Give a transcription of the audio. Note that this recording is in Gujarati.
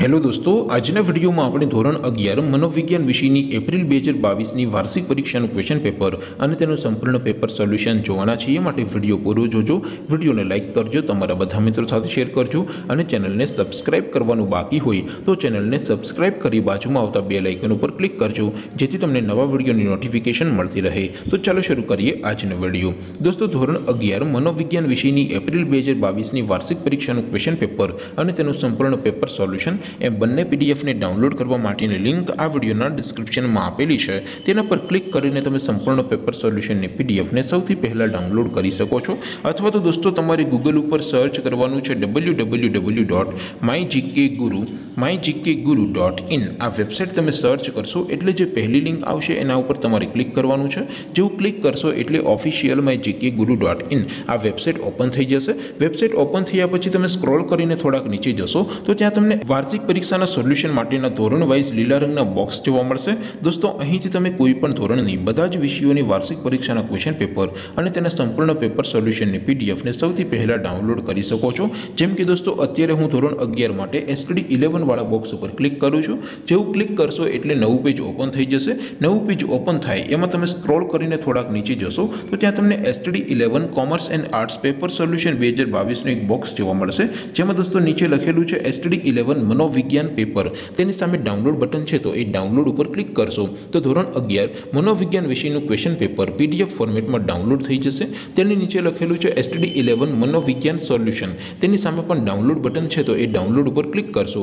હેલો દોસ્તો, આજના વિડીયોમાં આપણે ધોરણ અગિયાર મનોવિજ્ઞાન વિષયની એપ્રિલ બે હજાર બાવીસની વાર્ષિક પરીક્ષાનું ક્વેશ્ચન પેપર અને તેનું સંપૂર્ણ પેપર સોલ્યુશન જોવાના છીએ. માટે વીડિયો પૂરો જોજો. વિડીયોને લાઇક કરજો, તમારા બધા મિત્રો સાથે શેર કરજો અને ચેનલને સબસ્ક્રાઇબ કરવાનું બાકી હોય તો ચેનલને સબસ્ક્રાઇબ કરી બાજુમાં આવતા બે લાઇકન ઉપર ક્લિક કરજો, જેથી તમને નવા વિડીયોની નોટિફિકેશન મળતી રહે. તો ચાલો શરૂ કરીએ આજનો વીડિયો. દોસ્તો, ધોરણ અગિયાર મનોવિજ્ઞાન વિષયની એપ્રિલ બે હજાર બાવીસની વાર્ષિક પરીક્ષાનું ક્વેશ્ચન પેપર અને તેનું સંપૂર્ણ પેપર સોલ્યુશન એ બંને પીડીએફને ડાઉનલોડ કરવા માટેની લિંક આ વિડીયોના ડિસ્ક્રિપ્શનમાં આપેલી છે. તેના પર ક્લિક કરીને તમે સંપૂર્ણ પેપર સોલ્યુશનની પીડીએફને સૌથી પહેલાં ડાઉનલોડ કરી શકો છો. અથવા તો દોસ્તો, તમારે ગૂગલ ઉપર સર્ચ કરવાનું છે W W W dot my G K guru my G K guru dot in આ વેબસાઇટ તમે સર્ચ કરશો એટલે જે પહેલી લિંક આવશે એના ઉપર તમારે ક્લિક કરવાનું છે. જેવું ક્લિક કરશો એટલે official my G K guru dot in આ વેબસાઇટ ઓપન થઈ જશે. વેબસાઇટ ઓપન થયા પછી તમે સ્ક્રોલ કરીને થોડાક નીચે જશો, તો ત્યાં તમને વાર્ષિક પરીક્ષાના સોલ્યુશન માટેના ધોરણ વાઇઝ લીલા રંગના બોક્સ જોવા મળશે. દોસ્તો, અહીંથી તમે કોઈ પણ ધોરણની બધા જ વિષયોની વાર્ષિક પરીક્ષાના ક્વેશ્ચન પેપર અને તેના સંપૂર્ણ પેપર સોલ્યુશનની પીડીએફને સૌથી પહેલાં ડાઉનલોડ કરી શકો છો. જેમ કે દોસ્તો, અત્યારે હું ધોરણ અગિયાર માટે એસટીડી ઇલેવન વાળા બોક્સ ઉપર ક્લિક કરું છું. જેવું ક્લિક કરશો એટલે નવું પેજ ઓપન થઈ જશે. નવું પેજ ઓપન થાય, એમાં તમે સ્ક્રોલ કરીને થોડાક નીચે જશો, તો ત્યાં તમને STD eleven commerce and arts paper solution બે હજાર બાવીસનું એક બોક્સ જોવા મળશે. જેમાં દોસ્તો નીચે લખેલું છે એસટીડી ઇલેવન મનોવિજ્ઞાન પેપર તેની સામે ડાઉનલોડ બટન છે, તો એ ડાઉનલોડ ઉપર ક્લિક કરશો. તો ધોરણ અગિયાર, મનોવિજ્ઞાન વિષયનું ક્વેશ્ચન પેપર પીડીએફ ફોર્મેટમાં ડાઉનલોડ થઈ જશે. તેની નીચે લખેલું છે એસટીડી ઇલેવન મનોવિજ્ઞાન સોલ્યુશન તેની સામે પણ ડાઉનલોડ બટન છે, તો એ ડાઉનલોડ ઉપર ક્લિક કરશો.